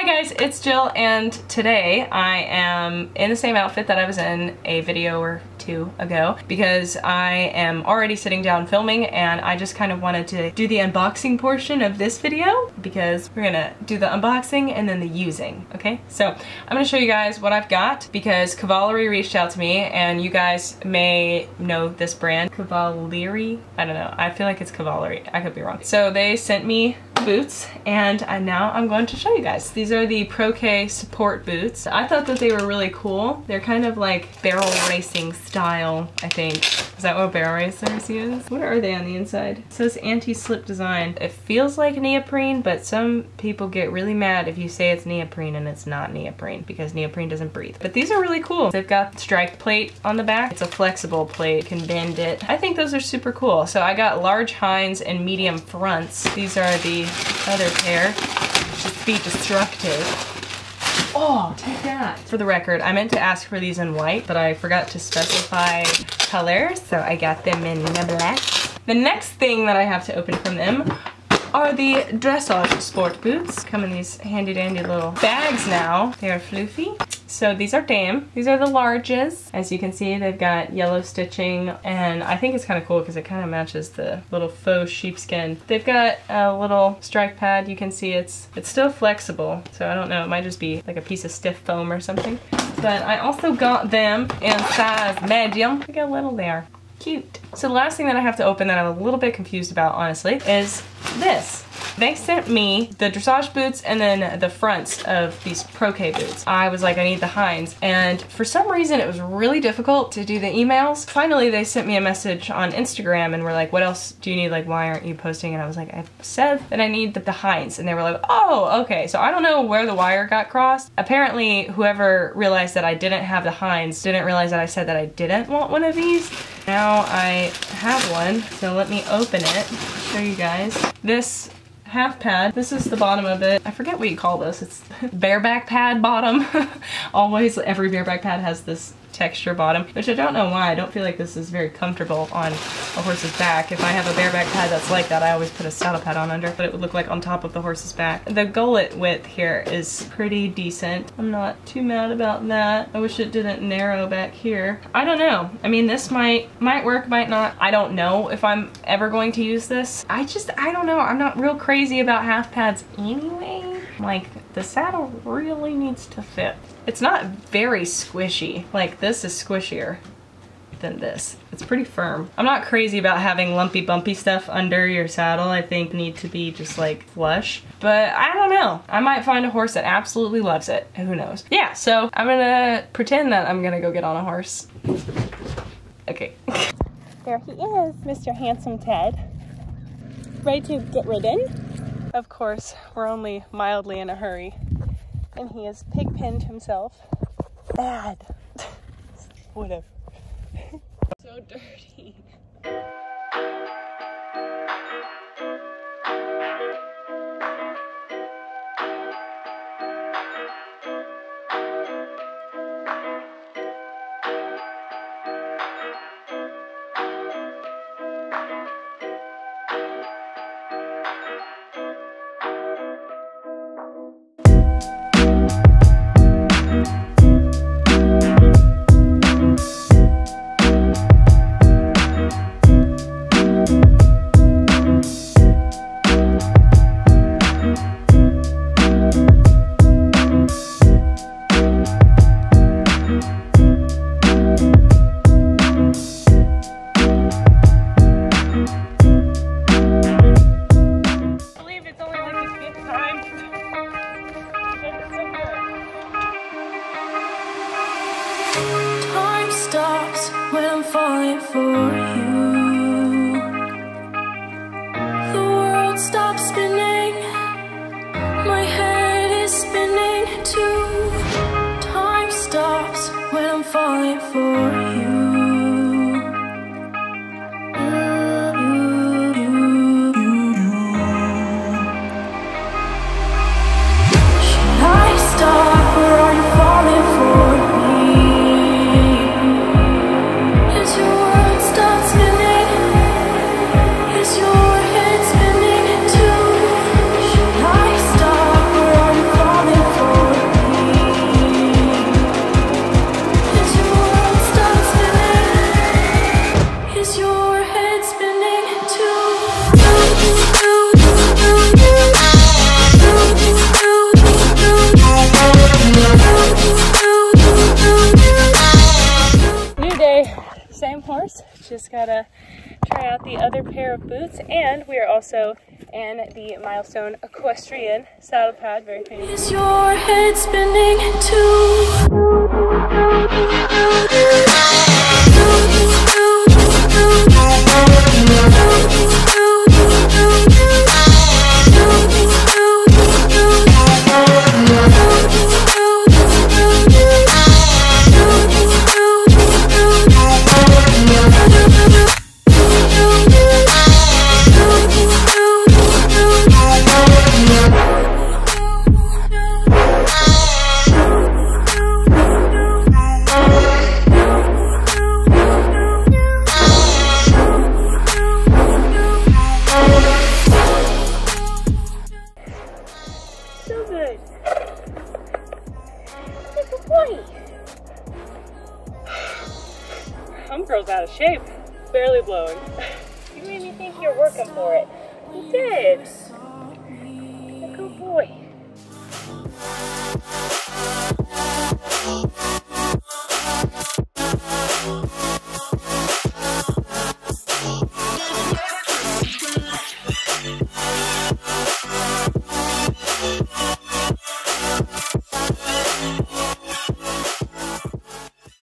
Hi guys, it's Jill and today I am in the same outfit that I was in a video or two ago because I am already sitting down filming and I just kind of wanted to do the unboxing portion of this video because we're gonna do the unboxing and then the using, okay? So I'm gonna show you guys what I've got because Cavalry reached out to me and you guys may know this brand, Cavalry? I don't know, I feel like it's Cavalry, I could be wrong. So they sent me boots and I, now I'm going to show you guys. These are the Pro-K support boots. I thought that they were really cool. They're kind of like barrel racing style, I think. Is that what barrel racers use? What are they on the inside? It says anti-slip design. It feels like neoprene, but some people get really mad if you say it's neoprene and it's not neoprene because neoprene doesn't breathe. But these are really cool. They've got strike plate on the back. It's a flexible plate, you can bend it. I think those are super cool. So I got large hinds and medium fronts. These are the other pair. Just be destructive. Oh, take that. For the record, I meant to ask for these in white, but I forgot to specify color, so I got them in black. The next thing that I have to open from them are the dressage sport boots. Come in these handy dandy little bags now. They are floofy. So these are Dame. These are the larges. As you can see, they've got yellow stitching and I think it's kind of cool because it kind of matches the little faux sheepskin. They've got a little strike pad. You can see it's it's still flexible. So I don't know, it might just be like a piece of stiff foam or something. But I also got them in size medium. Look how little they are. Cute. So the last thing that I have to open that I'm a little bit confused about, honestly, is this. They sent me the dressage boots and then the fronts of these Pro-K boots. I was like, I need the Hinds. And for some reason, it was really difficult to do the emails. Finally, they sent me a message on Instagram and were like, what else do you need? Like, why aren't you posting? And I was like, I said that I need the, the Hinds. And they were like, oh, okay. So I don't know where the wire got crossed. Apparently, whoever realized that I didn't have the Hinds didn't realize that I said that I didn't want one of these. Now I have one, so let me open it, show you guys. This half pad. This is the bottom of it. I forget what you call this. It's bareback pad bottom. Always every bareback pad has this texture bottom, which I don't know why. I don't feel like this is very comfortable on a horse's back. If I have a bareback pad that's like that, I always put a saddle pad on under, but it would look like on top of the horse's back. The gullet width here is pretty decent. I'm not too mad about that. I wish it didn't narrow back here. I don't know. I mean, this might, might work, might not. I don't know if I'm ever going to use this. I just, I don't know. I'm not real crazy about half pads anyway. Like, the saddle really needs to fit. It's not very squishy. Like, this is squishier than this. It's pretty firm. I'm not crazy about having lumpy bumpy stuff under your saddle. I think need to be just like flush. But I don't know. I might find a horse that absolutely loves it. Who knows? Yeah, so I'm gonna pretend that I'm gonna go get on a horse. Okay. There he is, Mr. Handsome Ted. Ready to get ridden? Of course, we're only mildly in a hurry. And he has pig pinned himself. Bad. Whatever. so dirty. Stop gotta try out the other pair of boots. And we are also in the Milestone Equestrian saddle pad, very famous. You made me think you're working for it. You did. Good boy.